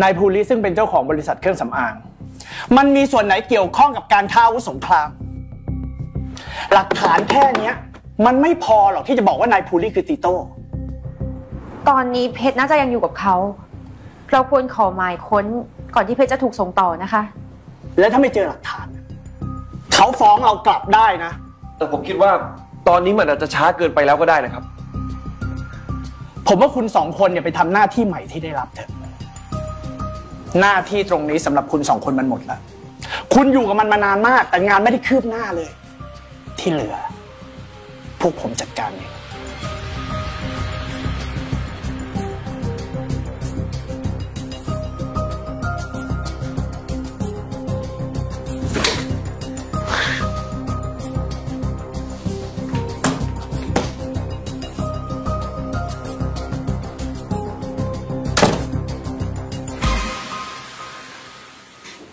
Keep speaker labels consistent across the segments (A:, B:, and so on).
A: นายภูริซึ่งเป็นเจ้าของบริษัทเครื่องสำอาง มันมีส่วนไหนเกี่ยวข้องกับการค้าอาวุธสงคราม หลักฐานแค่เนี้ย มันไม่พอหรอกที่จะบอกว่านายภูริคือตีโต้
B: ตอนนี้เพชรน่าจะยังอยู่กับเขา เราควรขอหมายค้นก่อนที่เพชรจะถูกส่งต่อนะคะ
A: แล้วถ้าไม่เจอหลักฐาน เขาฟ้องเรากลับได้นะ
C: แต่ผมคิดว่าตอนนี้มันอาจจะช้าเกินไปแล้วก็ได้นะครับ
A: ผมว่าคุณสองคนเนี่ยไปทำหน้าที่ใหม่ที่ได้รับเถอะ หน้าที่ตรงนี้สำหรับคุณสองคนมันหมดแล้ว คุณอยู่กับมันมานานมาก แต่งานไม่ได้คืบหน้าเลย ที่เหลือ พวกผมจัดการเอง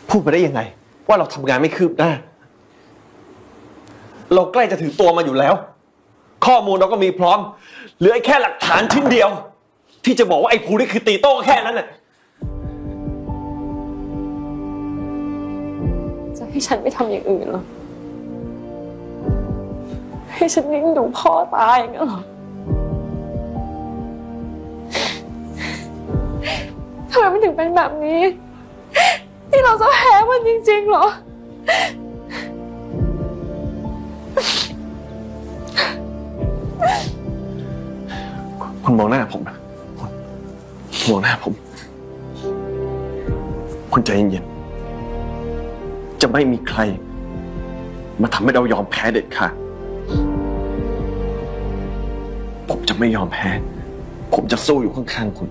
C: พูดไปได้ยังไง ว่าเราทำงานไม่คืบหน้า เราใกล้จะถึงตัวมาอยู่แล้ว ข้อมูลเราก็มีพร้อม เหลือแค่หลักฐานชิ้นเดียว ที่จะบอกว่าไอ้ภูนี่คือตีโต้แค่นั้นน่ะ
D: จะให้ฉันไม่ทำอย่างอื่นหรอให้ฉันนิ่งดูพ่อตายอย่างนั้นหรอทำไมมันถึงเป็นแบบนี้ ที่เราจะแพ้มันจริงๆเหรอ
C: คุณมองหน้าผมนะคุณมองหน้าผม คุณใจเย็นๆ จะไม่มีใคร มาทำให้เรายอมแพ้เด็ดขาดผมจะไม่ยอมแพ้ ผมจะสู้อยู่ข้างๆคุณ